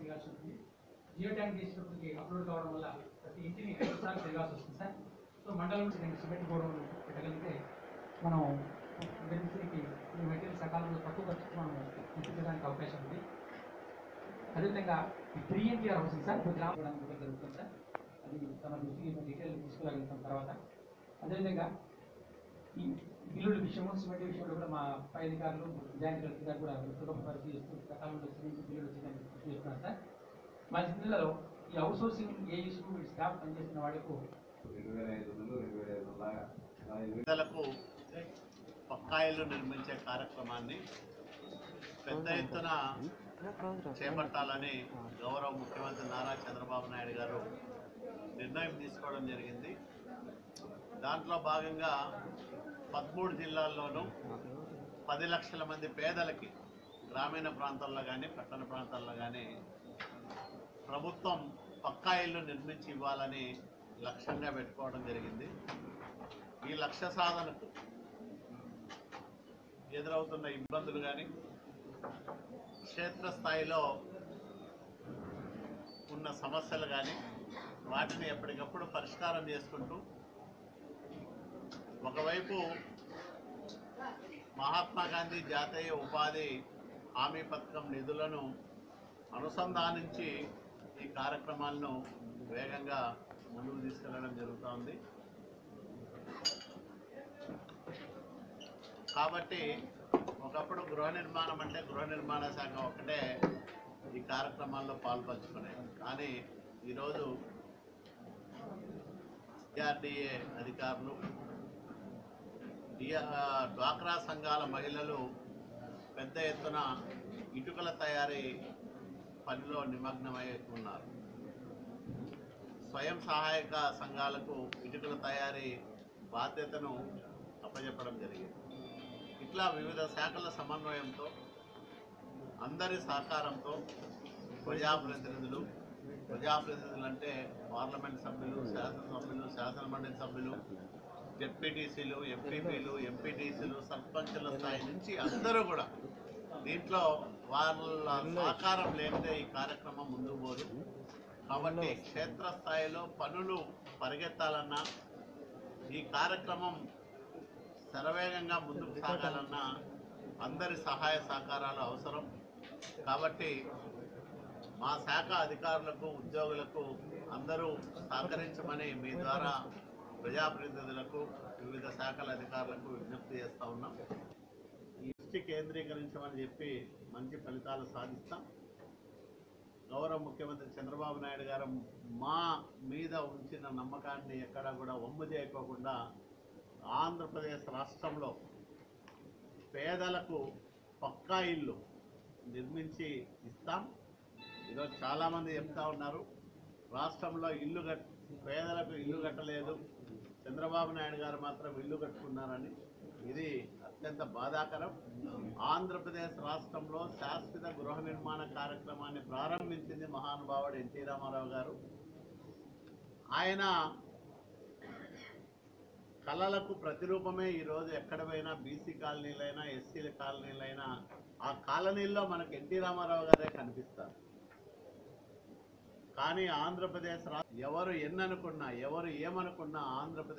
Jio tank చేసినప్పటికి upload కావడం వల్ల ప్రతి ఇంటిని ఐదు తిరగాల్సి వస్తుంది సార్. సో మండలం నుంచి నేను సిమెంట్ గోడౌన్ పెట్టగలిగితే మనం బెనిఫిట్కి ఈ మెటీరియల్ సకాలంలో తక్కువ ఖర్చుకు మనం ఇప్పించడానికి అవకాశం ఉంది. అదేవిధంగా ఈ త్రీ ఎన్టీఆర్ హౌసింగ్ సార్ ఇప్పుడు కూడా జరుగుతుంది సార్. అది తన దృష్టికి డీటెయిల్ తీసుకురాగలుగుతాం తర్వాత. అదేవిధంగా ఈ బిల్లుల విషయము సిమెంట్ విషయంలో కూడా మా పై అధికారులు బ్యాంక్ గారు కూడా సులభ పరిశీలిస్తూ సకాలంలో సిమెంట్ బిల్లులు వచ్చేదానికి కృషి చేస్తున్నారు. మన మా జిల్లాలో ఈ అవుట్సోర్సింగ్ ఏ ఇష్యూ స్టాఫ్ పనిచేసిన వాళ్ళకు ఐదు ఐదు పక్కాయిలు నిర్మించే కార్యక్రమాన్ని పెద్ద ఎత్తున చేపట్టాలని గౌరవ ముఖ్యమంత్రి నారా చంద్రబాబు నాయుడు గారు నిర్ణయం తీసుకోవడం జరిగింది. దాంట్లో భాగంగా పదమూడు జిల్లాల్లోనూ పది లక్షల మంది పేదలకి గ్రామీణ ప్రాంతాల్లో కానీ పట్టణ ప్రాంతాల్లో కానీ ప్రభుత్వం పక్కా ఇల్లు నిర్మించి ఇవ్వాలని లక్ష్యంగా పెట్టుకోవడం జరిగింది. ఈ లక్ష్య సాధనకు ఎదురవుతున్న ఇబ్బందులు కానీ క్షేత్రస్థాయిలో ఉన్న సమస్యలు కానీ వాటిని ఎప్పటికప్పుడు పరిష్కారం చేసుకుంటూ ఒకవైపు మహాత్మా గాంధీ జాతీయ ఉపాధి హామీ పథకం నిధులను అనుసంధానించి ఈ కార్యక్రమాలను వేగంగా ముందుకు తీసుకెళ్ళడం జరుగుతోంది. కాబట్టి ఒకప్పుడు గృహ నిర్మాణం అంటే గృహ నిర్మాణ శాఖ ఒకటే ఈ కార్యక్రమాల్లో పాల్పంచుకునేది కానీ ఈరోజు డిఆర్డిఏ అధికారులు డిఆర్ డ్వాక్రా సంఘాల మహిళలు పెద్ద ఎత్తున ఇటుకల తయారీ పనిలో నిమగ్నమై ఉన్నారు. స్వయం సహాయక సంఘాలకు ఇటుకల తయారీ బాధ్యతను అప్పచెప్పడం జరిగింది. ఇట్లా వివిధ శాఖల సమన్వయంతో అందరి సహకారంతో ప్రజాప్రతినిధులు ప్రజాప్రతినిధులు అంటే పార్లమెంట్ సభ్యులు శాసనసభ్యులు శాసనమండలి సభ్యులు జెడ్పీటీసీలు ఎంపీపీలు ఎంపీటీసీలు సర్పంచుల స్థాయి నుంచి అందరూ కూడా దీంట్లో వాళ్ళ సహకారం లేనిదే ఈ కార్యక్రమం ముందుకు పోదు. కాబట్టి క్షేత్రస్థాయిలో పనులు పరిగెత్తాలన్నా ఈ కార్యక్రమం శరవేగంగా ముందుకు సాగాలన్నా అందరి సహాయ సహకారాలు అవసరం. కాబట్టి మా శాఖ అధికారులకు ఉద్యోగులకు అందరూ సహకరించమని మీ ద్వారా ప్రజాప్రతినిధులకు వివిధ శాఖల అధికారులకు విజ్ఞప్తి చేస్తూ ఉన్నాం. దృష్టి కేంద్రీకరించమని చెప్పి మంచి ఫలితాలు సాధిస్తాం. గౌరవ ముఖ్యమంత్రి చంద్రబాబు నాయుడు గారు మా మీద ఉంచిన నమ్మకాన్ని ఎక్కడా కూడా ఒమ్ము చేయకోకుండా ఆంధ్రప్రదేశ్ రాష్ట్రంలో పేదలకు పక్కా ఇల్లు నిర్మించి ఇస్తాం. ఈరోజు చాలామంది చెప్తా ఉన్నారు రాష్ట్రంలో ఇల్లు కట్ పేదలకు ఇల్లు కట్టలేదు. చంద్రబాబు నాయుడు గారు మాత్రం ఇల్లు కట్టుకున్నారని. ఇది అత్యంత బాధాకరం. ఆంధ్రప్రదేశ్ రాష్ట్రంలో శాశ్వత గృహ నిర్మాణ కార్యక్రమాన్ని ప్రారంభించింది మహానుభావుడు ఎన్టీ రామారావు గారు. ఆయన కళలకు ప్రతిరూపమే ఈరోజు ఎక్కడ పోయినా బీసీ కాలనీలైనా ఎస్సీల కాలనీలైనా ఆ కాలనీల్లో మనకు ఎన్టీ రామారావు గారే కనిపిస్తారు. కానీ ఆంధ్రప్రదేశ్ రా ఎవరు ఎన్ననుకున్నా ఎవరు ఏమనుకున్నా ఆంధ్రప్రదేశ్